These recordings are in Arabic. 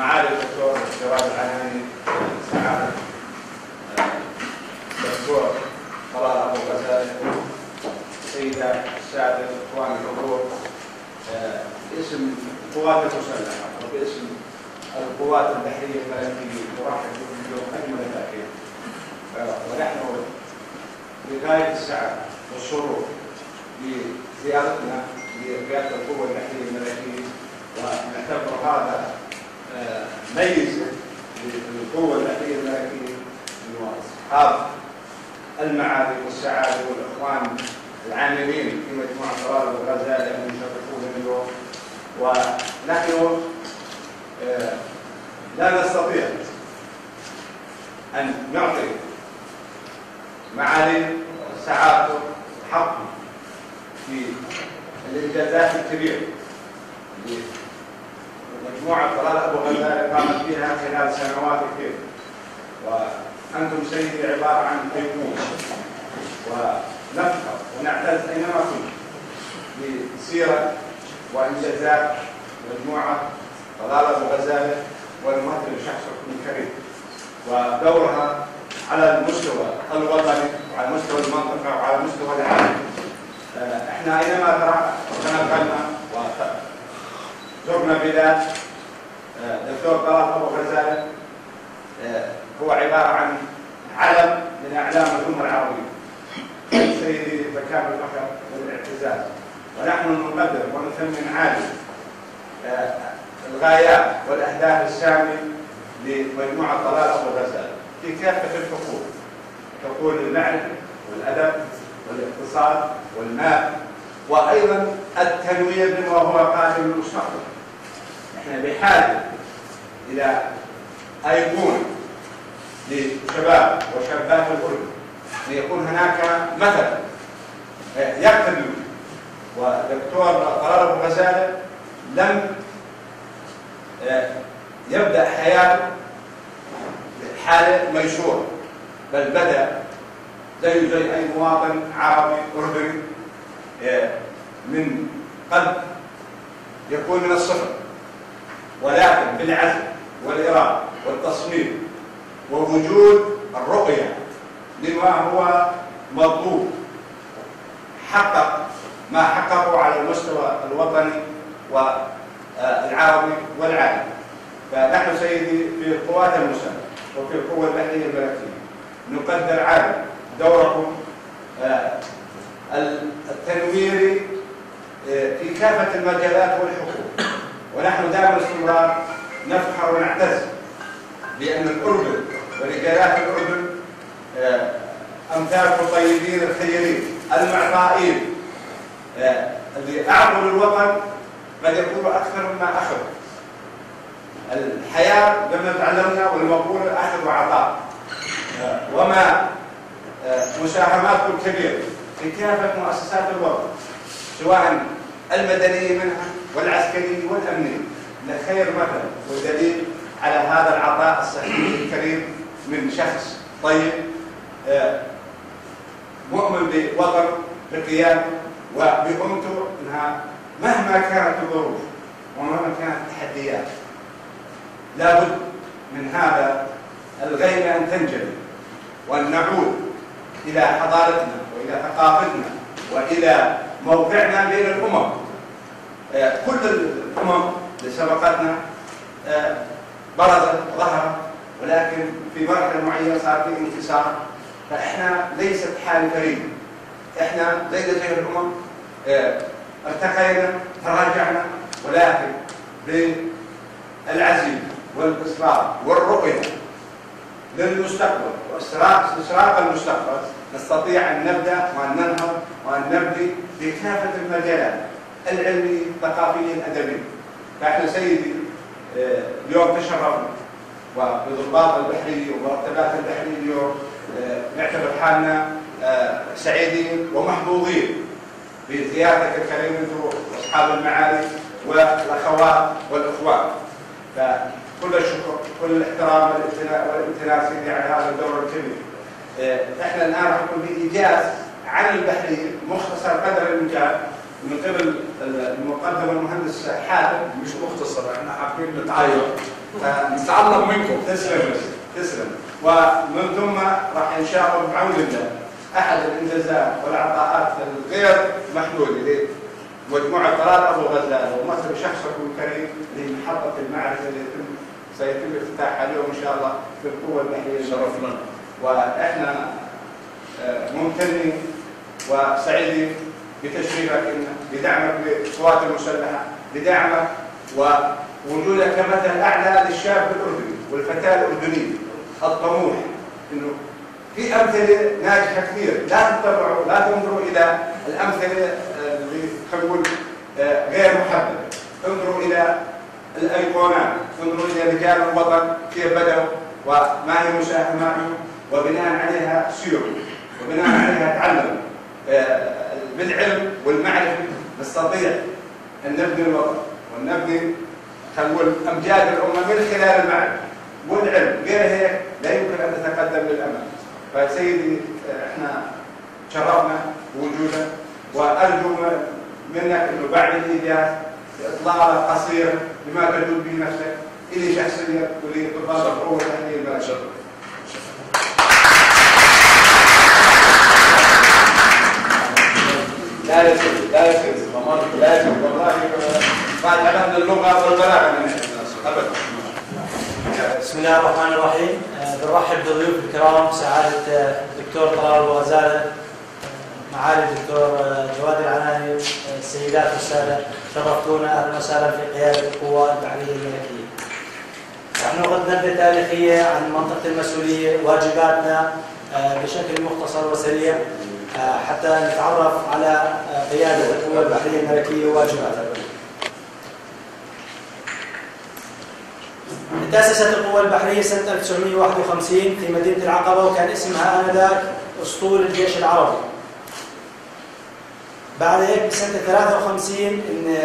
معالي الدكتور جواد العناني سعادة. الدكتور طلال أبو غزاله سيدة السادة اخوان الحضور. آه، باسم القوات المسلحة وباسم القوات البحرية الملكيه نرحب بكم اليوم أجمل التاكيد آه، ونحن بغاية السعه والسرور بزيارتنا لقياده القوة البحرية الملكيه ونعتبر هذا ميزة للقوة البحريه الملكيه انه اصحاب المعالي والسعادة والإخوان العاملين في مجموعة قرار الغزالة ان يشرفونا اليوم ونحن آه، لا نستطيع أن نعطي معالي سعادته حقه في الإنجازات الكبيرة اللي مجموعة طلال أبو غزالة قامت بها خلال سنوات كثيره وأنتم سيدي عبارة عن ايقونه ونفخر ونعتز أينما كنا بسيره وإنجازات مجموعة طلال أبو غزالة والممثل شخصكم الكريم ودورها على المستوى الوطني وعلى مستوى المنطقة وعلى مستوى العالم. آه، إحنا أينما تنقلنا وزرنا بلاد آه، دكتور طلال أبو غزاله آه، هو عبارة عن علم من أعلام الامه العربية. سيدي مكان الفخر والاعتزاز. ونحن نقدر ونثمن عالي الغايات والأهداف الساميه لمجموعة طلال أبو غزاله في كافة الحقوق حقوق المعرفه والأدب والإقتصاد والمال. وأيضا التنوير بما هو قادم المستقبل إحنا بحاجة إلى أيقونة لشباب وشابات الاردن ليكون هناك مثل يقتدي ودكتور قرار أبو غزالة لم يبدأ حياته حاله ميسورة بل بدأ زي زي أي مواطن عربي أردني من قد يكون من الصفر ولكن بالعزم والإرادة والتصميم ووجود الرؤية لما هو مطلوب. حقق ما حققه على المستوى الوطني والعربي والعالمي. فنحن سيدي في القوات المسلحه وفي القوة البحرية الملكيه نقدر عالي دوركم التنويري في كافة المجالات والحقوق. ونحن دائما باستمرار نفخر ونعتز بأن الأردن ورجالات الأردن امثالكم الطيبين الخيرين المعطائين اللي اعطوا للوطن قد يكونوا أكثر مما أخذوا. الحياة لما تعلمنا والمقوله أخذ وعطاء. وما مساهماتكم الكبيره في كافه مؤسسات الوطن سواء المدنيه منها والعسكريه والامنيه لخير مثل ودليل على هذا العطاء الصحي الكريم من شخص طيب مؤمن بوطن بقيادته وبأمته إنها مهما كانت الظروف ومهما كانت التحديات لابد من هذا الغيمة أن تنجلي وأن نعود إلى حضارتنا. وإلى ثقافتنا وإلى موقعنا بين الأمم. كل الأمم اللي سبقتنا برزت ظهرت ولكن في مرحلة معينة صار في انكسار فإحنا ليست حال فريد إحنا زي زي الأمم ارتقينا تراجعنا ولكن بالعزيمة والإصرار والرؤية للمستقبل واستشراق المستقبل نستطيع أن نبدأ وأن ننهض وأن نبني في كافة المجالات العلمي الثقافي الأدبي فإحنا سيدي اليوم تشرفنا وبضباط البحرية ومرتبات البحرية اليوم نعتبر حالنا سعيدين ومحظوظين بزيارتك الكريمة أنتم وأصحاب المعالي والأخوات والاخوان فكل الشكر كل الاحترام والامتنان سيدي على هذا الدور الكبير. إحنا الآن راح يكون في إيجاز عن البحريه مختصر قدر الامكان من قبل المقدم المهندس حاتم. مش مختصر إحنا حابين نتعاير نتعلم منكم. تسلم. تسلم. ومن ثم راح إن شاء الله بعون الله أحد الإنجازات والعطاءات الغير محدودة لمجموعة طلال أبو غزال ومثل شخصكم الكريم لمحطة المعرفه اللي يتم سيتم افتتاحها اليوم إن شاء الله في القوة البحرية. شرفنا. وإحنا آه، ممتنين وسعيدين بتشريفك بدعمك للقوات المسلحة بدعمك ووجودك كمثل اعلى للشاب الأردني والفتاة الأردنية الطموح إنه في أمثلة ناجحة كثير. لا تتبعوا لا تنظروا إلى الأمثلة اللي خلينا نقول آه، غير محدده انظروا إلى الأيقونات انظروا إلى رجال الوطن كيف بدأوا وما هي مساهماتهم وبناء عليها سيروا وبناء عليها تعلموا آه، بالعلم والمعرفة نستطيع أن نبني الوطن وان نبني خلينا نقول أمجاد الأمة من خلال المعرفة والعلم. غير هيك لا يمكن أن تتقدم للأمام. فسيدي إحنا شرفنا بوجودك وأرجو منك انه بعد الايجاز اطلاع قصير لما تجود به نفسك الي شخصية ولطلاب قوه تحليل البلد يزيد والله بعد اللغة والبلاغة ابدا. بسم الله الرحمن الرحيم. بنرحب بضيوف الكرام سعادة الدكتور طلال الغزاله معالي الدكتور جواد العناني السيدات والسادة. شرفتونا. أهلا وسهلا في قيادة القوى البحريه الملكيه. نحن ناخذ نبذه تاريخية عن منطقة المسؤولية واجباتنا بشكل مختصر وسريع. حتى نتعرف على قيادة القوى البحرية الملكية وواجباتها. تأسست القوى البحرية سنة 1951 في مدينة العقبة وكان اسمها آنذاك أسطول الجيش العربي. بعد هيك بسنة 53 إن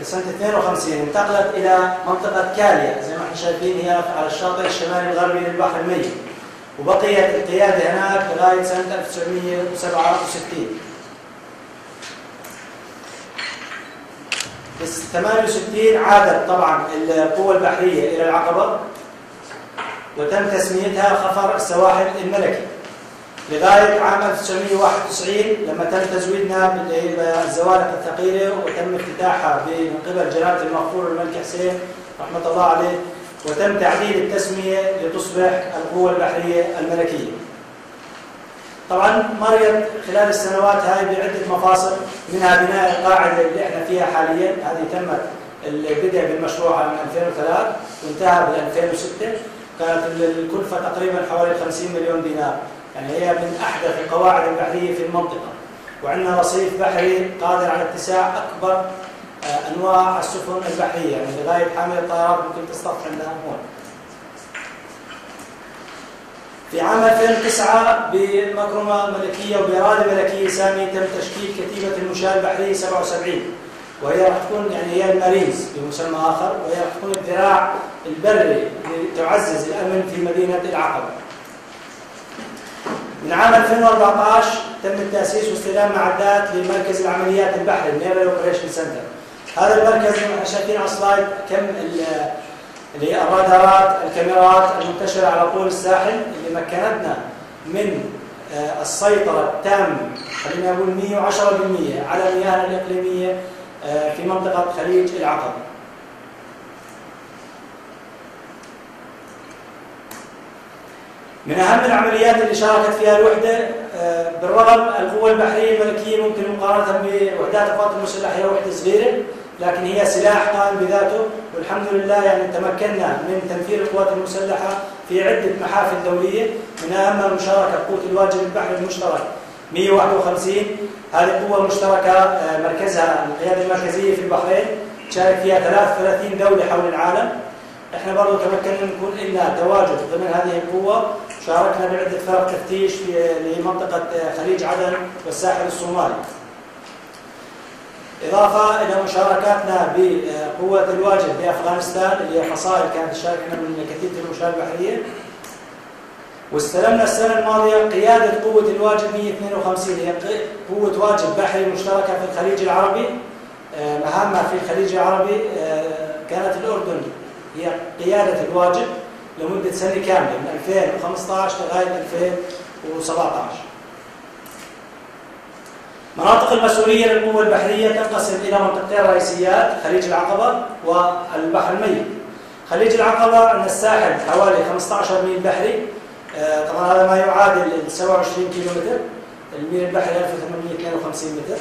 بسنة 52 انتقلت إلى منطقة كاليا زي ما إحنا شايفين هي على الشاطئ الشمالي الغربي للبحر الميت. وبقيت القيادة هناك لغاية سنة 1967. بس 68 عادت طبعا القوة البحرية إلى العقبة وتم تسميتها خفر السواحل الملكي لغاية عام 1991 لما تم تزويدنا بالزوارق الثقيلة وتم افتتاحها من قبل جلالة المغفور الملك حسين رحمة الله عليه وتم تعديل التسمية لتصبح القوة البحرية الملكية. طبعا مرت خلال السنوات هاي بعدة مفاصل منها بناء القاعدة اللي إحنا فيها حاليا. هذه تمت البدء بالمشروع من 2003 وانتهى ب 2006 كانت الكلفة تقريبا حوالي 50 مليون دينار. يعني هي من أحدث القواعد البحرية في المنطقة. وعندنا رصيف بحري قادر على اتساع أكبر أنواع السفن البحرية يعني لغايه حامل الطائرات ممكن تصطف عندها هون في عام 2009 بمكرمة ملكية وبإرادة ملكية سامية تم تشكيل كتيبة المشاة البحرية 77 وهي راح تكون يعني هي المارينز بمسمى آخر وهي راح تكون الذراع البري لتعزز الأمن في مدينة العقبة. من عام 2014 تم التأسيس واستلام معدات لمركز العمليات البحري ال naval operation center. هذا المركز شايفين على السلايد كم اللي الرادارات الكاميرات المنتشرة على طول الساحل اللي مكنتنا من السيطرة التامة خلينا نقول 110% على مياهنا الإقليمية في منطقة خليج العقبة. من أهم العمليات اللي شاركت فيها الوحدة بالرغم القوة البحرية الملكية ممكن مقارنة بوحدات القوات المسلحة هي وحدة صغيرة لكن هي سلاح قائم بذاته. والحمد لله يعني تمكنا من تنفيذ القوات المسلحة في عدة محافل دولية من اهمها المشاركة قوه الواجب البحري المشترك 151 هذه قوة مشتركة مركزها القيادة المركزية في البحرين تشارك فيها 33 دولة حول العالم. إحنا برضه تمكنا نكون لنا تواجد ضمن هذه القوة. شاركنا بعدة فرق تفتيش في لمنطقة خليج عدن والساحل الصومالي. إضافة إلى مشاركاتنا بقوة الواجب في أفغانستان اللي هي فصائل كانت تشاركنا من كتيبة المشاة البحرية. واستلمنا السنة الماضية قيادة قوة الواجب 152 هي قوة واجب بحري مشتركة في الخليج العربي. آه، مهامها في الخليج العربي آه، كانت الأردن هي قيادة الواجب لمدة سنة كاملة من 2015 لغاية 2017 مناطق المسؤولية للقوة البحرية تنقسم إلى منطقتين رئيسيات خليج العقبة والبحر الميت. خليج العقبة عندنا الساحل حوالي 15 ميل بحري آه، طبعا هذا ما يعادل 27 كيلو متر الميل البحري 1852 متر.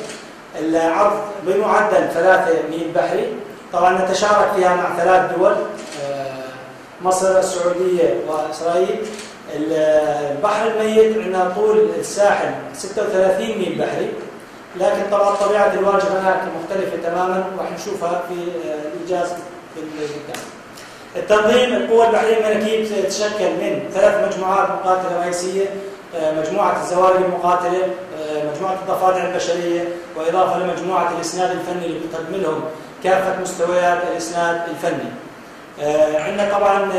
العرض بمعدل 3 ميل بحري. طبعا نتشارك فيها مع ثلاث دول آه، مصر السعودية وإسرائيل. البحر الميت عندنا طول الساحل 36 ميل بحري. لكن طبعا طبيعة الواجهة هناك مختلفة تماما راح نشوفها في آه، الإيجاز في القدام. التنظيم القوى البحرية الملكية تتشكل من ثلاث مجموعات مقاتلة رئيسية آه، مجموعة الزوارق المقاتلة آه، مجموعة الضفادع البشرية وإضافة لمجموعة الإسناد الفني اللي بتقدم لهم كافة مستويات الإسناد الفني آه، عندنا طبعا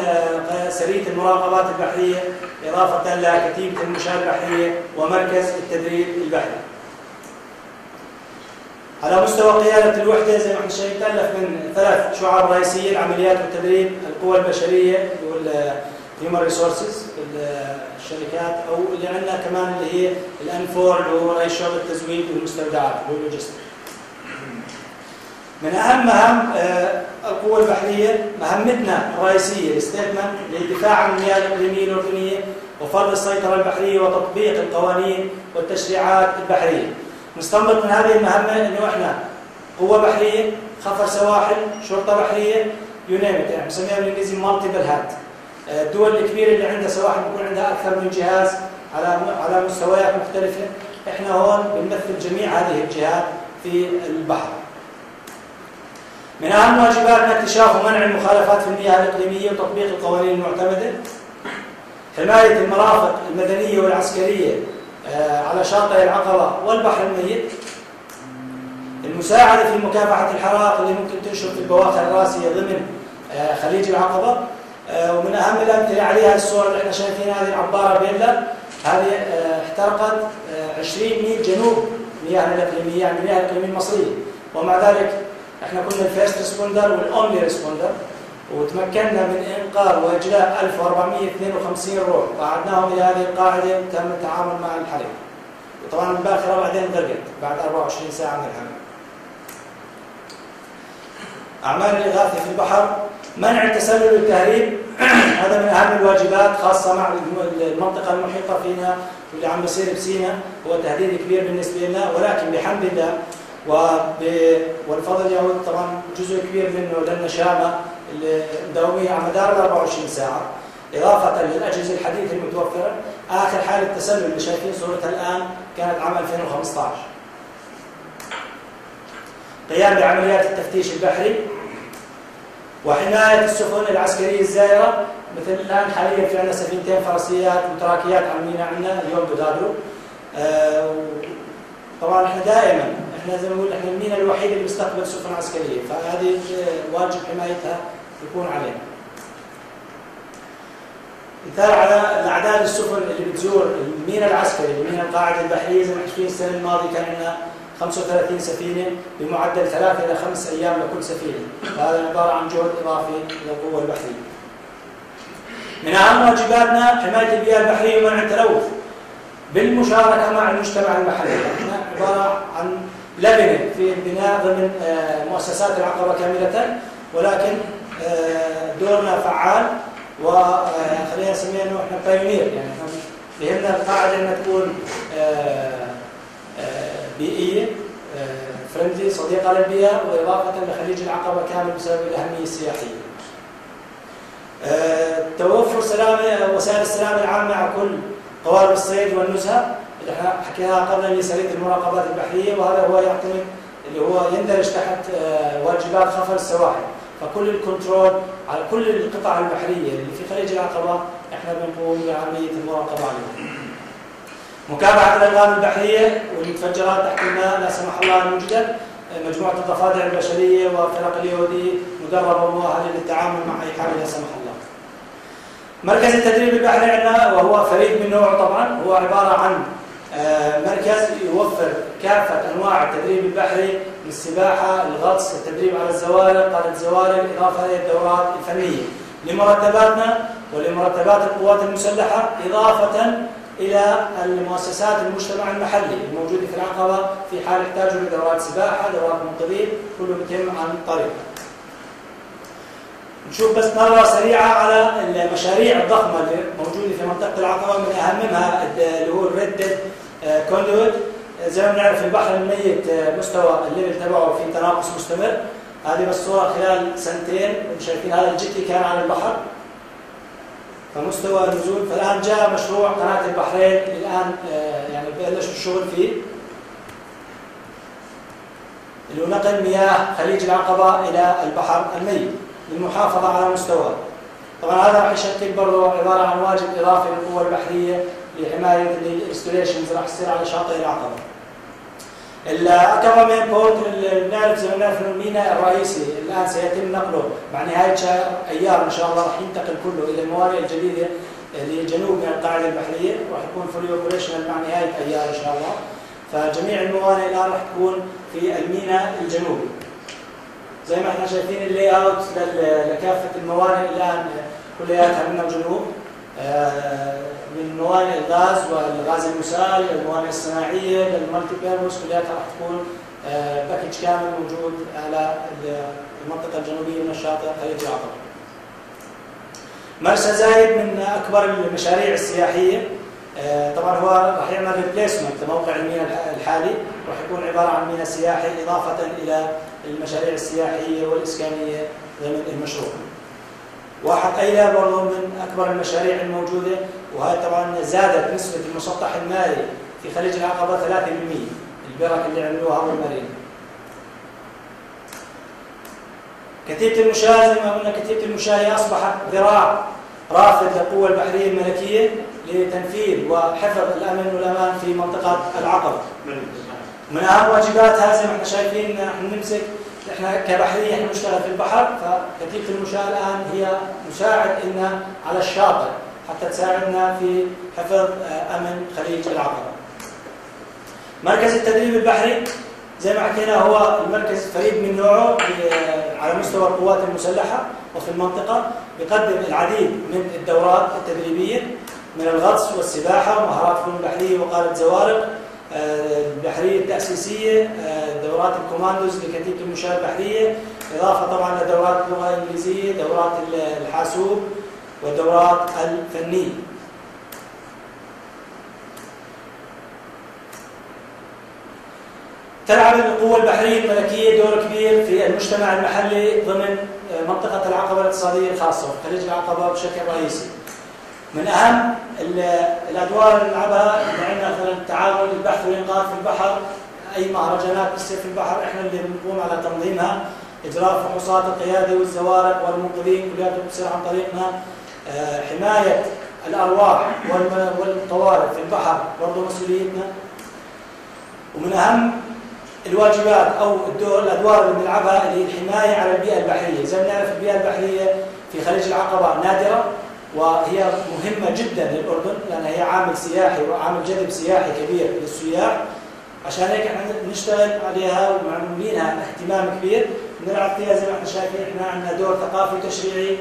آه، سرية المراقبات البحرية إضافة لكتيبه المشاة البحرية ومركز التدريب البحري. على مستوى قيادة الوحدة زي ما إحنا شايفين تألف من ثلاث شعاب رئيسيه العمليات والتدريب، القوى البشرية وال human resources الشركات أو اللي عندنا كمان اللي هي الانفور اللي هو رئيس شغل التزويد والمستودعات واللوجستيك. من أهم مهام آه، القوى البحرية مهمتنا الرئيسية ال statement للدفاع عن المياه الإقليمية الأردنية وفرض السيطرة البحرية وتطبيق القوانين والتشريعات البحرية. نستنبط من هذه المهمة إنه إحنا قوة بحرية، خفر سواحل، شرطة بحرية، يونيمت يعني بنسميها بالإنجليزي multiple hat. الدول الكبيرة اللي عندها سواحل بيكون عندها أكثر من جهاز على على مستويات مختلفة، إحنا هون بنمثل جميع هذه الجهات في البحر. من أهم واجباتنا اكتشاف ومنع المخالفات في المياه الإقليمية وتطبيق القوانين المعتمدة حماية المرافق المدنية والعسكرية آه، على شاطئ العقبة والبحر الميت. المساعدة في مكافحة الحرائق اللي ممكن تنشر في البواخر الراسية ضمن آه، خليج العقبة. آه، ومن أهم الأمثلة عليها الصور اللي إحنا شايفينها هذه العبارة بيلا. هذه احترقت 20 ميل جنوب مياه الإقليمية يعني المياه الإقليمية المصرية ومع ذلك إحنا كنا ال first responder وال only responder وتمكنا من إنقاذ وإجلاء 1452 روح. قعدناهم إلى هذه القاعدة وتم التعامل مع الحريق وطبعا الباخرة بعدين غرقت بعد 24 ساعة من الحريق أعمال الإغاثة في البحر منع التسلل والتهريب. هذا من أهم الواجبات خاصة مع المنطقة المحيطة فينا واللي عم بيصير بسينا. هو تهديد كبير بالنسبة لنا ولكن بحمد الله والفضل يعود طبعا جزء كبير منه للنشامة. الدوميه على مدار ال 24 ساعة. إضافة للاجهزه الحديثه المتوفرة آخر حاله تسلل اللي شايفين صورتها الآن كانت عام 2015 قيام بعمليات التفتيش البحري وحماية السفن العسكرية الزائرة. مثل الآن حاليا في عندنا سفينتين فرسيات وتراكيات على الميناء عندنا اليوم بغادروا آه طبعا إحنا دائما إحنا زي ما نقول إحنا المينا الوحيد اللي بيستقبل سفن عسكرية. فهذه واجب حمايتها يكون علينا. مثال على الاعداد السفن اللي بتزور المينا العسكري المينا القاعدة البحرية زي ما شايفين السنة الماضية كان عندنا 35 سفينة بمعدل ثلاثة إلى خمس أيام لكل سفينة، فهذا عبارة عن جهد إضافي للقوة البحرية. من أهم واجباتنا حماية البيئة البحرية ومنع التلوث بالمشاركة مع المجتمع المحلي، إحنا عبارة عن لبنة في البناء ضمن مؤسسات العقبة كاملة ولكن دورنا فعال وخلينا نسميها إنه إحنا بايونير يعني فهمنا القاعدة إنها تكون بيئية فرندلي صديقة للبيئة وإضافة لخليج العقبة كامل بسبب الأهمية السياحية. توفر سلامة وسائل السلامة العامة على كل قوارب الصيد والنزهة. اللي إحنا حكيناها قبل سرية المراقبات البحرية وهذا هو يعتمد اللي هو يندرج تحت واجبات خفر السواحل. فكل الكنترول على كل القطع البحرية اللي في خليج العقبة إحنا بنقوم بعمليه المراقبة عليها. مكافحة الالغام البحرية والمتفجرات تحت الماء لا سمح الله أن وجدت مجموعة الضفادع البشرية وفرق اليهودي مدربه ومؤهله للتعامل مع أي حاله لا سمح الله. مركز التدريب البحري عندنا وهو فريد من نوعه طبعا هو عبارة عن مركز يوفر كافة أنواع التدريب البحري من السباحة الغطس التدريب على الزوارق قادة الزوارق إضافة إلى الدورات الفنية. لمرتباتنا ولمرتبات القوات المسلحة إضافة إلى المؤسسات المجتمع المحلي الموجودة في العقبة في حال احتاجوا لدورات سباحة دورات منقذين كله بيتم عن طريق. نشوف بس نظرة سريعة على المشاريع الضخمة اللي موجودة في منطقة العقبة من أهمها اللي هو ال Red conduit زي ما بنعرف البحر الميت مستوى ال level تبعه في تناقص مستمر. هذه بس صورة خلال سنتين شايفين هذا ال jetty كان على البحر. فمستوى النزول فالآن جاء مشروع قناة البحرين الآن آه، يعني بلش الشغل فيه. اللي هو نقل مياه خليج العقبة إلى البحر الميت للمحافظة على مستواه طبعا هذا راح يشكل برضه عبارة عن واجب إضافي للقوة البحرية. لحماية ال installations راح تصير على شاطئ العقبة. الأكبر main port بنعرف زي ما بنعرف الميناء الرئيسي الآن سيتم نقله مع نهاية شهر أيار إن شاء الله راح ينتقل كله إلى الموانئ الجديدة اللي جنوب من القاعدة البحرية راح يكون fully operational مع نهاية أيار إن شاء الله. فجميع الموانئ الآن راح تكون في الميناء الجنوبي. زي ما إحنا شايفين ال layout لكافة الموانئ الآن كلياتها من الجنوب من موانئ الغاز والغاز المسال للموانئ الصناعية لل multi-purpose كلياتها راح تكون package آه، كامل موجود على المنطقة الجنوبية من الشاطئ خليج العقبه. مرسى زايد من أكبر المشاريع السياحية آه، طبعا هو راح يعمل ريبليسمنت لموقع الميناء الحالي راح يكون عبارة عن ميناء سياحي إضافة إلى المشاريع السياحية والإسكانية ضمن المشروع. واحد ايلا برضه من أكبر المشاريع الموجودة وهي طبعا زادت نسبة المسطح المائي في خليج العقبة 3% البرك اللي عملوها والمارين. كتيبة المشاة زي ما قلنا كتيبة المشاة أصبحت ذراع رافد للقوة البحرية الملكية لتنفيذ وحفظ الأمن والأمان في منطقة العقبة. من أهم واجباتها زي ما إحنا شايفين إحنا نمسك إحنا كبحرية إحنا نشتغل في البحر فكتيبة المشاة الآن هي مساعد لنا على الشاطئ حتى تساعدنا في حفظ آه، أمن خليج العقبة. مركز التدريب البحري زي ما حكينا هو المركز فريد من نوعه على مستوى القوات المسلحة وفي المنطقة بيقدم العديد من الدورات التدريبية من الغطس والسباحة ومهارات فنون بحريه وقاده زوارق البحرية التأسيسية دورات الكوماندوز لكتيبة المشاة البحرية إضافة طبعا لدورات اللغة الإنجليزية دورات الحاسوب والدورات الفنية تلعب القوة البحرية الملكية دور كبير في المجتمع المحلي ضمن آه، منطقة العقبة الاقتصادية الخاصة وخليج العقبة بشكل رئيسي. من أهم الأدوار اللي نلعبها عندنا مثلا التعاون البحث والإنقاذ في البحر أي مهرجانات بتصير في البحر إحنا اللي بنقوم على تنظيمها. إجراء فحوصات القيادة والزوارق والمنقذين كلها بتصير عن طريقنا. آه، حماية الأرواح والطوارئ في البحر برضه مسؤوليتنا. ومن أهم الواجبات أو الدور الأدوار اللي بنلعبها اللي هي الحماية على البيئة البحرية، زي ما بنعرف البيئة البحرية في خليج العقبة نادرة. وهي مهمة جدا للأردن لأنها هي عامل سياحي وعامل جذب سياحي كبير للسياح عشان هيك إحنا نشتغل عليها ومعمولينها اهتمام كبير بنلعب فيها زي ما إحنا شايفين إحنا عندنا دور ثقافي تشريعي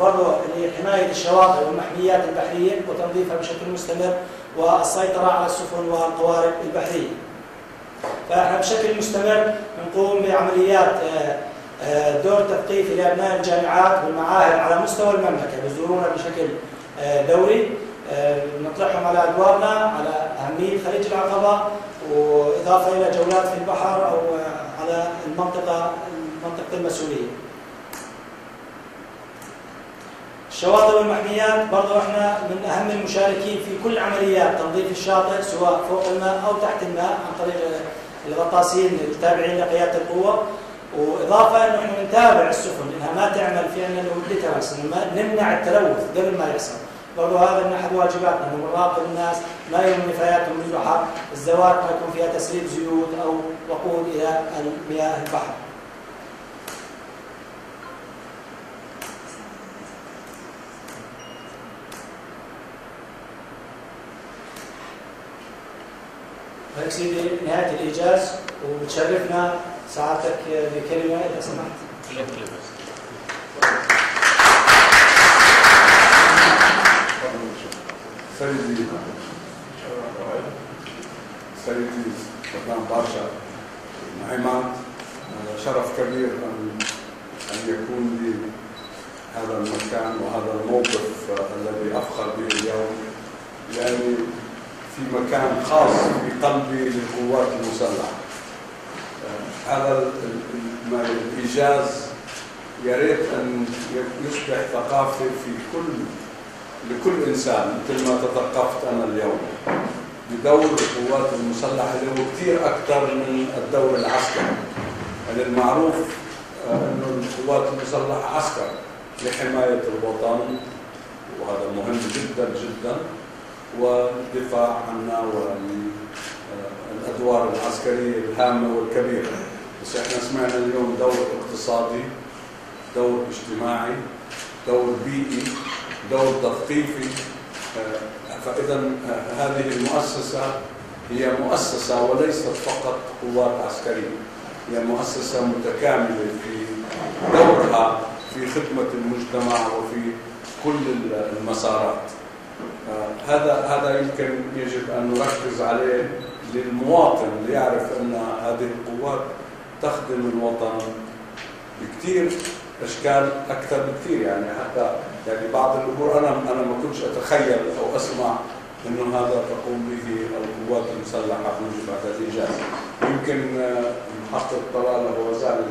وبرضه لحماية الشواطئ والمحميات البحرية وتنظيفها بشكل مستمر والسيطرة على السفن والقوارب البحرية. فإحنا بشكل مستمر بنقوم بعمليات آه، دور تثقيفي لأبناء الجامعات والمعاهد على مستوى المملكة بيزورونا بشكل آه، دوري آه، نطرحهم على أدوارنا على أهمية خليج العقبة وإضافة إلى جولات في البحر أو على المنطقة منطقة المسؤولية. الشواطئ والمحميات برضو إحنا من أهم المشاركين في كل عمليات تنظيف الشاطئ سواء فوق الماء أو تحت الماء عن طريق الغطاسين التابعين لقيادة القوة وإضافة إنه إحنا بنتابع السفن انها ما تعمل في عندنا الليترنس نمنع التلوث قبل ما يحصل برضه هذا من أحد واجباتنا إنه نراقب الناس ما يرموا نفاياتهم من البحر، الزوات ما يكون فيها تسريب زيوت أو وقود إلى مياه البحر. هيك سيدي نهاية الإيجاز وبتشرفنا سعادتك بكلمة إذا سمحت. سيدي سيدي فنان باشا عماد شرف كبير ان أن يكون لي هذا المكان وهذا الموقف الذي أفخر به اليوم لأني في مكان خاص في قلبي للقوات المسلحه هذا الايجاز يا ريت أن يصبح ثقافه في كل لكل إنسان مثل ما تثقفت أنا اليوم بدور القوات المسلحة اللي هو كثير أكثر من الدور العسكري. المعروف آه، إنه القوات المسلحة عسكر لحماية الوطن؟ وهذا مهم جدا جدا. والدفاع عنا والادوار العسكرية الهامة والكبيرة. بس إحنا سمعنا اليوم دور اقتصادي دور اجتماعي دور بيئي دور تثقيفي آه، فإذا آه، هذه المؤسسة هي مؤسسة وليست فقط قوات عسكرية هي مؤسسة متكاملة في دورها في خدمة المجتمع وفي كل المسارات. آه، هذا هذا يمكن يجب أن نركز عليه للمواطن ليعرف أن هذه القوات تخدم الوطن بكثير أشكال أكثر بكثير يعني حتى يعني بعض الأمور أنا أنا ما كنتش أتخيل أو أسمع إنه هذا تقوم به القوات المسلحة في بعد الايجاز يمكن آه، محطة طلال هو وزاره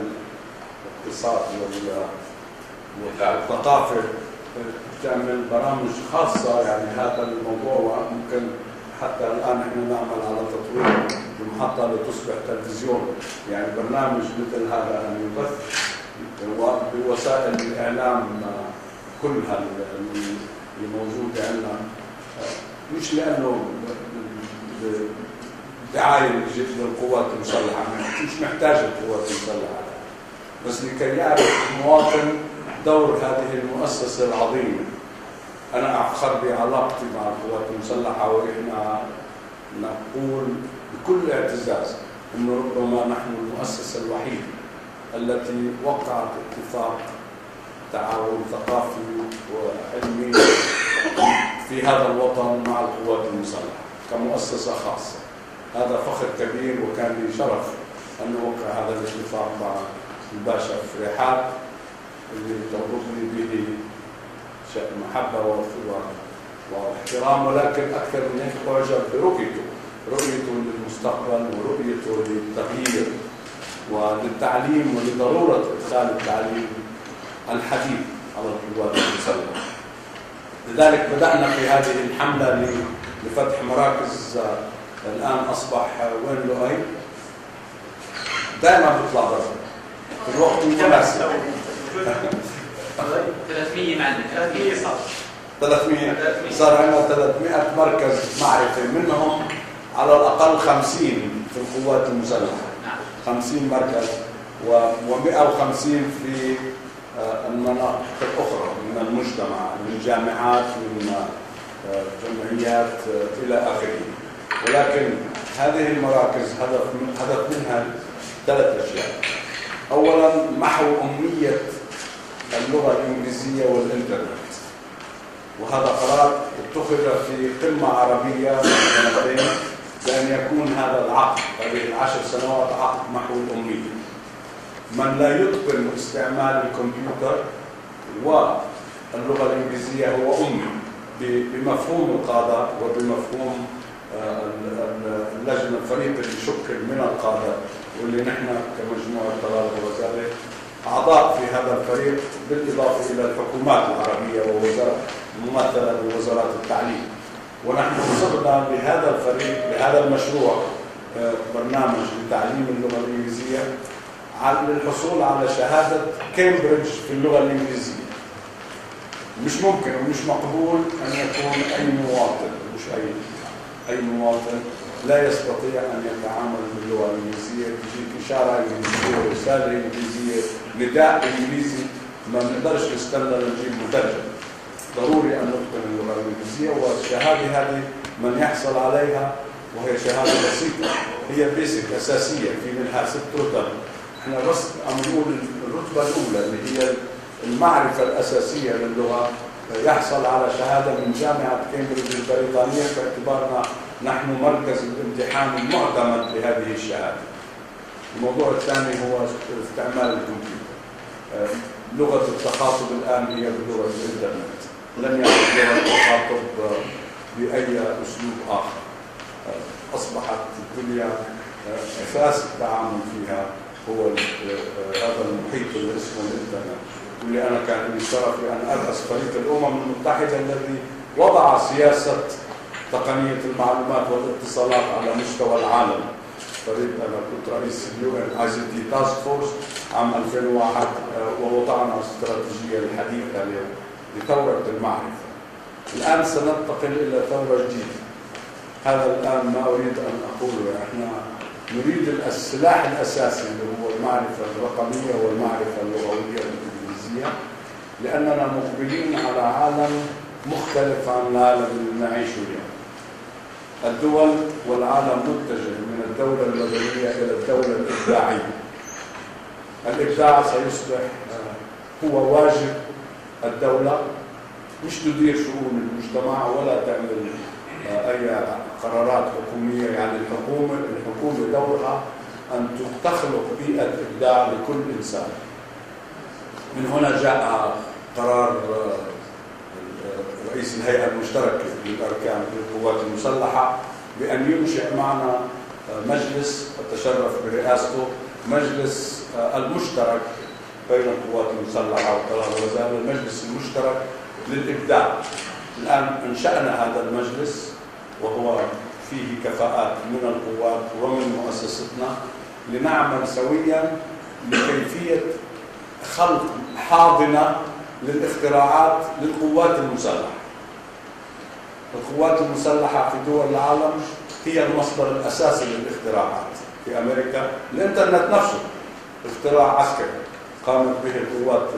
الاقتصاد والثقافة تعمل برامج خاصة. يعني هذا الموضوع وممكن حتى الآن إحنا نعمل على تطوير المحطه لتصبح تلفزيون يعني برنامج مثل هذا أن يبث بوسائل الإعلام كلها اللي موجودة عندنا. مش لأنه دعاية للقوات المسلحة مش محتاج القوات المسلحة. بس لكي يعرف المواطن دور هذه المؤسسة العظيمة. أنا أفخر بعلاقتي مع القوات المسلحة وإحنا نقول بكل اعتزاز إنه ربما نحن المؤسسة الوحيدة التي وقعت اتفاق تعاون ثقافي وعلمي في هذا الوطن مع القوات المسلحة كمؤسسة خاصة. هذا فخر كبير وكان لي شرف أن أوقع هذا الاتفاق مع الباشا فريحات اللي تربطني به محبة واحترام ولكن أكثر من هيك أعجب برؤيته. رؤيته للمستقبل ورؤيته للتغيير وللتعليم ولضرورة ادخال التعليم الحديث على القوات المسلحه. لذلك بدأنا في هذه الحملة لفتح مراكز الآن أصبح وين لؤي؟ دائما بيطلع برا في الوقت المناسب. 300 معنا 300 صار 300 صار عندنا 300 مركز معرفة منهم. على الأقل 50 في القوات المسلحة. 50 مركز و150 في آه، المناطق الأخرى من المجتمع من جامعات من آه، جمعيات آه، إلى آخره. ولكن هذه المراكز هدف هدف منها ثلاث أشياء. اولا محو اميه اللغة الإنجليزية والإنترنت. وهذا قرار اتخذ في قمة عربية من سنتين بأن يكون هذا العقد هذه العشر سنوات عقد محو الأمية من لا يتقن استعمال الكمبيوتر واللغة الإنجليزية هو أمي بمفهوم القادة وبمفهوم آه، اللجنة الفريق اللي شكل من القادة واللي نحن كمجموعة طلال وزارة أعضاء في هذا الفريق بالإضافة إلى الحكومات العربية ووزارة ممثلة بوزارات التعليم. ونحن صرنا بهذا الفريق بهذا المشروع آه، برنامج لتعليم اللغة الإنجليزية للحصول على شهادة كامبريدج في اللغة الإنجليزية. مش ممكن ومش مقبول أن يكون أي مواطن مش اي أي مواطن لا يستطيع أن يتعامل باللغة الإنجليزية تجيك إشارة إنجليزية رسالة إنجليزية نداء إنجليزي ما بنقدرش نستنى نجيب مترجم. ضروري أن نتقن اللغة الإنجليزية والشهادة هذه من يحصل عليها وهي شهادة بسيطة هي basic أساسية في منها ست رتب إحنا بس عم نقول الرتبة الأولى اللي هي المعرفة الأساسية للغة يحصل على شهادة من جامعة كامبريدج البريطانية باعتبارنا نحن مركز الامتحان المعتمد لهذه الشهادة. الموضوع الثاني هو استعمال الكمبيوتر. لغة التخاطب الآن هي بلغة الإنترنت. لم يعد لغه التخاطب بأي أسلوب آخر. أصبحت الدنيا أساس التعامل فيها هو هذا المحيط اللي اسمه الإنترنت. واللي أنا كان لي الشرف بان ارأس فريق الأمم المتحدة الذي وضع سياسة تقنية المعلومات والاتصالات على مستوى العالم. فريق أنا كنت رئيس ال UN ICT Task Force عام 2001 ووضعنا استراتيجية الحديثة لثوره المعرفة. الآن سننتقل إلى ثوره جديدة. هذا الآن ما أريد أن أقوله إحنا نريد السلاح الأساسي اللي هو المعرفة الرقمية والمعرفة اللغوية الإنجليزية لأننا مقبلين على عالم مختلف عن العالم اللي نعيشه اليوم. الدول والعالم متجه من الدولة المدنية إلى الدولة الإبداعية. الإبداع سيصبح هو واجب الدولة مش تدير شؤون المجتمع ولا تعمل أي قرارات حكومية يعني الحكومة الحكومة دورها أن تخلق بيئة إبداع لكل إنسان. من هنا جاء قرار رئيس الهيئة المشتركة للأركان للقوات المسلحة بأن ينشئ معنا مجلس أتشرف برئاسته مجلس المشترك بين القوات المسلحة وزارة المجلس المشترك للإبداع. الآن أنشأنا هذا المجلس وهو فيه كفاءات من القوات ومن مؤسستنا لنعمل سويا لكيفية خلق حاضنة للاختراعات للقوات المسلحة. القوات المسلحة في دول العالم هي المصدر الأساسي للاختراعات في أمريكا. الإنترنت نفسه اختراع عسكري. قامت به القوات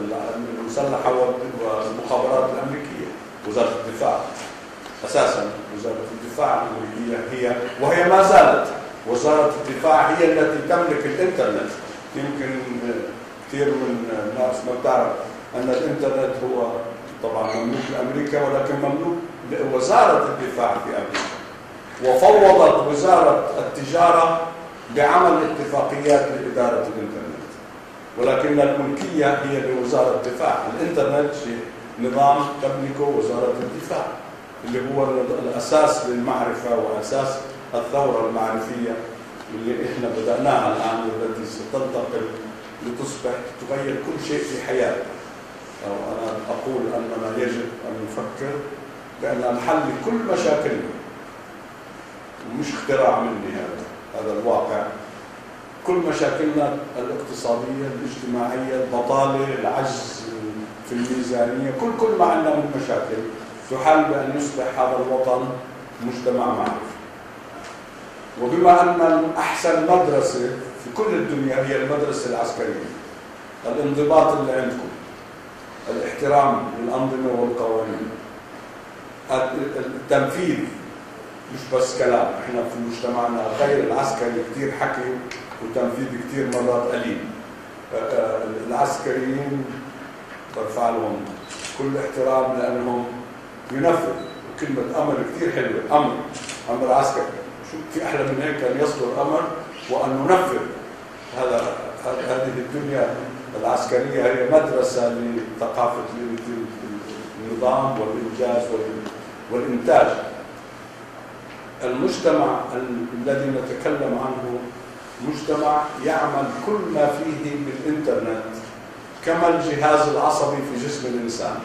المسلحة والمخابرات الأمريكية وزارة الدفاع. أساسا وزارة الدفاع الأمريكية هي وهي ما زالت. وزارة الدفاع هي التي تملك الإنترنت. يمكن كثير من الناس ما بتعرف أن الإنترنت هو طبعا مملوك لأمريكا ولكن مملوك لوزارة الدفاع في أمريكا. وفوضت وزارة التجارة بعمل اتفاقيات لإدارة الإنترنت. ولكن الملكية هي لوزارة الدفاع. الإنترنت شيء نظام تملكه وزارة الدفاع اللي هو الأساس للمعرفة وأساس الثورة المعرفية اللي إحنا بدأناها الآن والتي ستنتقل لتصبح تغير كل شيء في حياتنا. أو أنا أقول أننا يجب أن نفكر بأن نحل كل مشاكلنا مش اختراع مني هذا. هذا الواقع. كل مشاكلنا الاقتصادية الاجتماعية البطالة العجز في الميزانية كل كل ما عندنا من مشاكل تحل بأن يصبح هذا الوطن مجتمع معرفي وبما أن أحسن مدرسة في كل الدنيا هي المدرسة العسكرية الانضباط اللي عندكم الاحترام للأنظمة والقوانين التنفيذ مش بس كلام إحنا في مجتمعنا غير العسكري كثير حكي. وتنفيذ كثير مرات قليل. العسكريين برفع لهم كل احترام لأنهم ينفذ وكلمة أمر كثير حلوة. أمر أمر عسكري. شو في أحلى من هيك؟ أن يصدر أمر وأن ننفذ هذا هذه الدنيا العسكرية. هي مدرسة لثقافة النظام والإنجاز والإنتاج. المجتمع الذي نتكلم عنه مجتمع يعمل كل ما فيه بالإنترنت كما الجهاز العصبي في جسم الإنسان.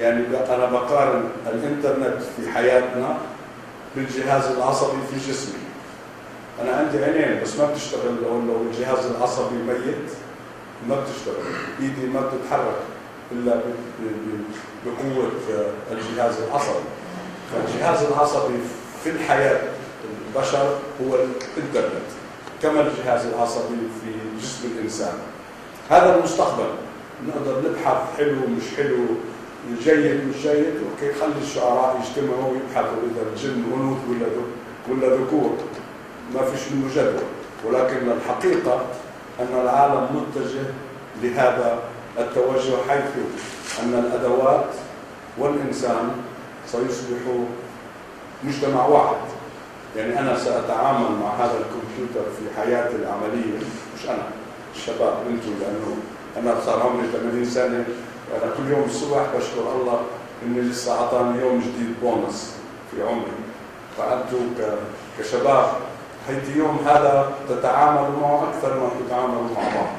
يعني أنا بقارن الإنترنت في حياتنا بالجهاز العصبي في جسمي. أنا عندي عينين بس ما بتشتغل لو لو الجهاز العصبي ميت ما بتشتغل. إيدي ما بتتحرك إلا بقوة الجهاز العصبي. فالجهاز العصبي في الحياة البشر هو الإنترنت. كما الجهاز العصبي في جسم الإنسان. هذا المستقبل. نقدر نبحث حلو مش حلو جيد مش جيد. أوكي خلي الشعراء يجتمعوا ويبحثوا إذا الجن انوث ولا ولا ذكور. ما فيش منه جدوى ولكن الحقيقة أن العالم متجه لهذا التوجه حيث أن الأدوات والإنسان سيصبحوا مجتمع واحد. يعني أنا سأتعامل مع هذا الكمبيوتر في حياتي العملية مش أنا الشباب أنتم لأنه أنا صار عمري 80 سنة وأنا كل يوم الصبح بشكر الله إني لسه أعطاني يوم جديد بونص في عمري. فأنتم كشباب حيث يوم هذا تتعاملوا معه أكثر ما تتعاملوا مع بعض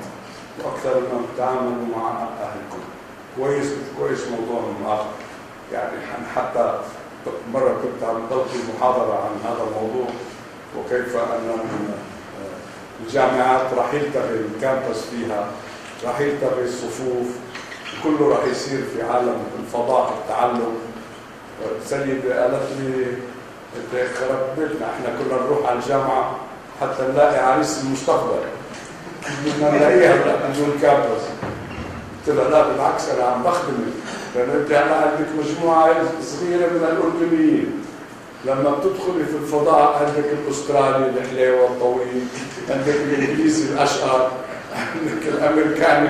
وأكثر ما تتعاملوا مع أهلكم. كويس كويس موضوع آخر يعني حتى مرة كنت عم بلقي محاضرة عن هذا الموضوع وكيف أن الجامعات راح يلتغي الكامبس فيها راح يلتغي الصفوف كله راح يصير في عالم الفضاء التعلم. سيدة قالت لي انت خرب بيتنا إحنا كنا نروح على الجامعة حتى نلاقي عريس المستقبل. بدنا نلاقيها بدون كامبس قلت لها لا بالعكس أنا عم بخدمك انت هلا عندك مجموعة صغيرة من الأردنيين. لما بتدخلي في الفضاء عندك الأسترالي الحليوة الطويل عندك الإنجليزي الأشقر عندك الأمريكاني.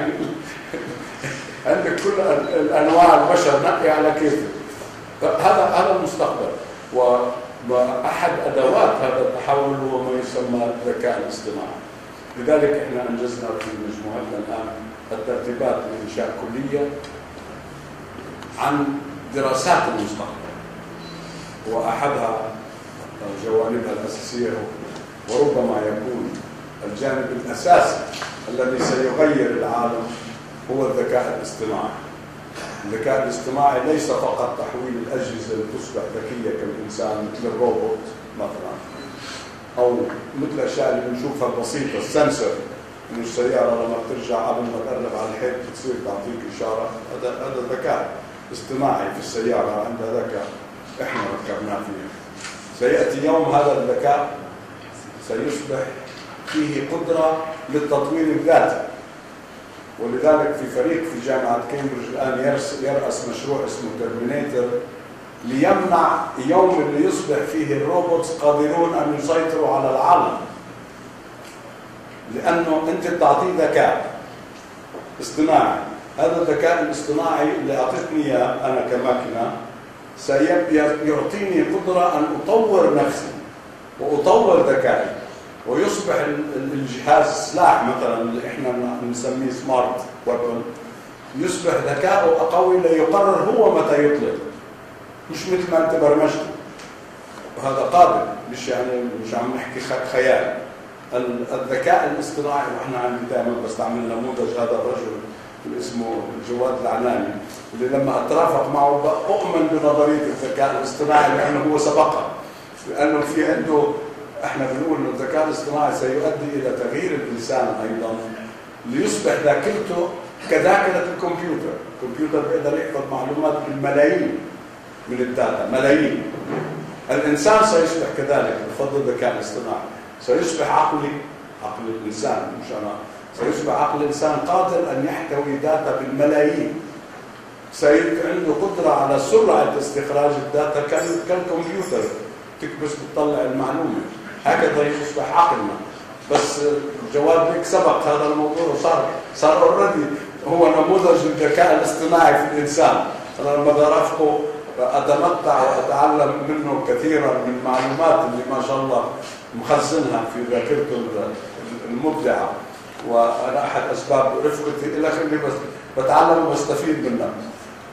عندك كل الأنواع البشر نقي على كيفك. هذا هذا المستقبل. وأحد أدوات هذا التحول هو ما يسمى الذكاء الاصطناعي. لذلك إحنا أنجزنا في مجموعتنا الآن الترتيبات لإنشاء كلية عن دراسات المستقبل. وأحدها جوانبها الأساسية وربما يكون الجانب الأساسي الذي سيغير العالم هو الذكاء الاصطناعي. الذكاء الاصطناعي ليس فقط تحويل الأجهزة لتصبح ذكية كالإنسان مثل الروبوت مثلا أو مثل الاشياء اللي بنشوفها البسيطه السنسور إنه السيارة لما بترجع قبل ما تقرب على الحيط بتصير تعطيك إشارة. هذا هذا ذكاء. اصطناعي في السيارة عندها ذكاء إحنا ركبناه فيها. سيأتي يوم هذا الذكاء سيصبح فيه قدرة للتطوير الذاتي. ولذلك في فريق في جامعة كامبريدج الآن يرأس مشروع اسمه Terminator ليمنع يوم اللي يصبح فيه ال robots قادرون أن يسيطروا على العالم. لأنه أنت بتعطيه ذكاء اصطناعي. هذا الذكاء الاصطناعي اللي أعطتني إياه أنا كماكينة سيعطيني قدرة أن أطور نفسي وأطور ذكائي. ويصبح الجهاز سلاح مثلا اللي إحنا بنسميه سمارت ويبن يصبح ذكاؤه قوي ليقرر هو متى يطلق. مش مثل ما أنت برمجته وهذا قابل مش يعني مش عم نحكي خيال الذكاء الاصطناعي وإحنا عندي دائما بستعمل نموذج هذا الرجل. اللي اسمه جواد العناني اللي لما أترافق معه أؤمن بنظرية الذكاء الاصطناعي لأنه هو سبقها لأنه في عنده إحنا بنقول إنه الذكاء الاصطناعي سيؤدي إلى تغيير الإنسان أيضا ليصبح ذاكرته كذاكرة الكمبيوتر، الكمبيوتر بيقدر يحفظ معلومات بالملايين من الداتا، ملايين. الإنسان سيصبح كذلك بفضل الذكاء الاصطناعي، سيصبح عقلي عقل الإنسان مش أنا. سيصبح عقل الإنسان قادر أن يحتوي data بالملايين. سيكون عنده قدرة على سرعة استخراج ال data كالكمبيوتر. تكبس بتطلع المعلومة. هكذا يصبح عقلنا. بس جواد لك سبق هذا الموضوع وصار صار already هو نموذج الذكاء الاصطناعي في الإنسان. أنا لما برافقه أتمتع وأتعلم منه كثيرا من المعلومات اللي ما شاء الله مخزنها في ذاكرته المبدعة. وأنا احد أسباب رفقتي إلى بس بتعلم وبستفيد منه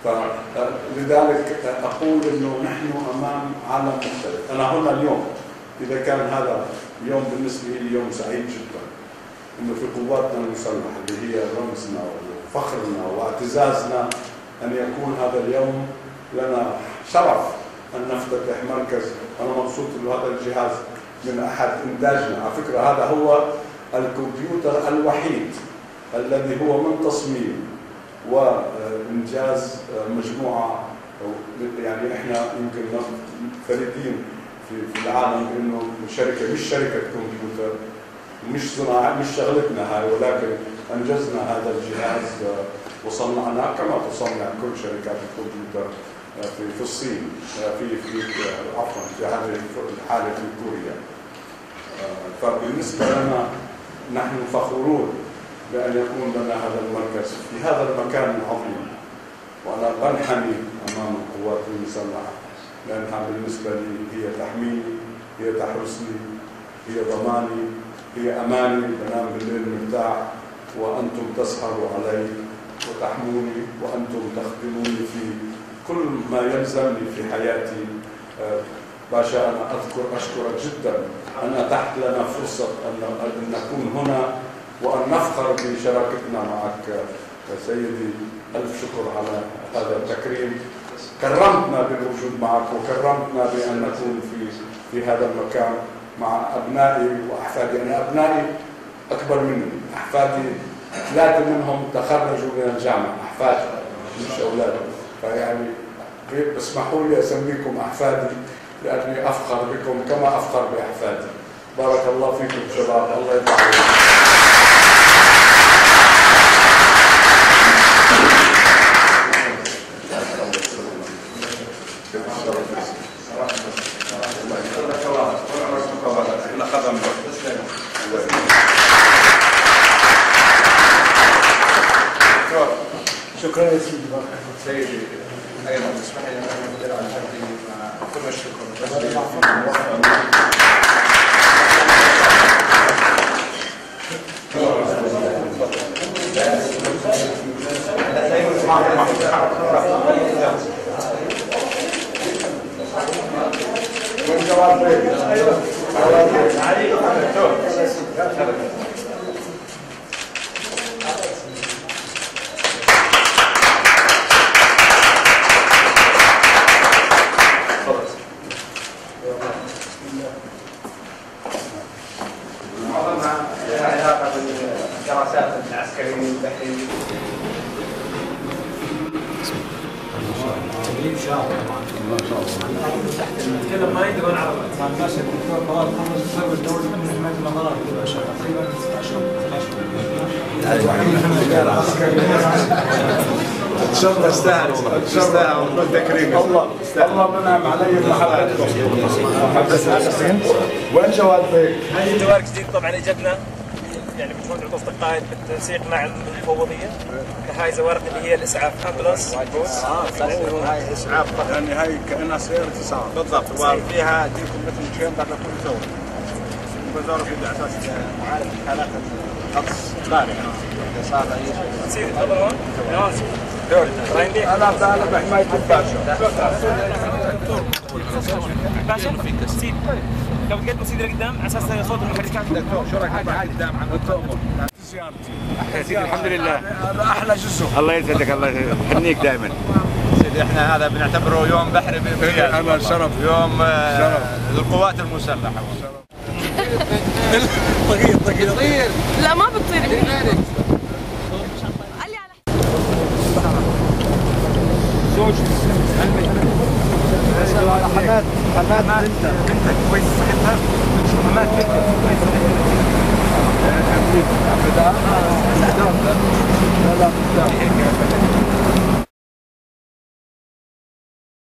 فلذلك أقول إنه نحن أمام عالم مختلف. أنا هنا اليوم إذا كان هذا اليوم بالنسبة لي يوم سعيد جدا. إنه في قواتنا المسلحة اللي هي رمزنا وفخرنا واعتزازنا أن يكون هذا اليوم لنا شرف أن نفتتح مركز. أنا مبسوط إنه هذا الجهاز من أحد إنتاجنا. على فكرة هذا هو الكمبيوتر الوحيد الذي هو من تصميم وإنجاز مجموعة يعني إحنا يمكن فريدين في العالم إنه شركة مش شركة كمبيوتر مش صناعة مش شغلتنا هاي ولكن أنجزنا هذا الجهاز وصنعناه كما تصنع كل شركات الكمبيوتر في في الصين في في عفوا في هذه الحاله في كوريا. فبالنسبة لنا نحن فخورون بأن يكون لنا هذا المركز في هذا المكان العظيم. وأنا بنحني أمام القوات المسلحة لأنها بالنسبة لي هي تحميني هي تحرسني هي ضماني هي أماني بنام بالليل مرتاح وأنتم تسهروا علي وتحموني وأنتم تخدموني في كل ما يلزمني في حياتي. آه، باشا أنا أذكر أشكرك جدا. أن أتحت لنا فرصة أن نكون هنا وأن نفخر بشراكتنا معك. سيدي ألف شكر على هذا التكريم. كرمتنا بالوجود معك وكرمتنا بأن نكون في في هذا المكان مع أبنائي وأحفادي. أنا أبنائي أكبر مني أحفادي ثلاثة منهم تخرجوا من الجامعة. أحفادي مش أولادي فيعني اسمحوا لي أسميكم أحفادي. لأني أفخر بكم كما أفخر بأحفادي بارك الله فيكم شباب. الله يبارك شكرا يا سيدي. بارك الله سيدي أيضا اسمح لي ان أقدر على مع كل الشكر معظمها شاء الله تكريم. الله. الله منعم علي بمحبتكم وين جواد بيك؟ هذه الجوار جديد طبعا إجتنا. يعني بجهود عطوفة القائد بالتنسيق مع المفوضيه هاي زوارق اللي هي الإسعاف امبولانس هاي إسعاف يعني هاي كأنها سيارة إسعاف. بالضبط. وفيها تجيكم مثل شيء بعد كل زور وزارة في أساس معالجه حالات الغطس الطارئه صار سيدي تفضل أنا أنا بحمايه الباشا باشا لو تقدم سيدي لقدام على أساس صوت المحركات دكتور شو رايك قدام عم تؤمر زيارتي سيدي الحمد لله هذا أحلى جزء الله يسعدك الله يحنيك دائما سيدي إحنا هذا بنعتبره يوم بحري أنا شرف يوم آه، للقوات المسلحه لا ما بتصير قال لي على حماد حماد بنتك كويس صحتها حماد بنتك لا لا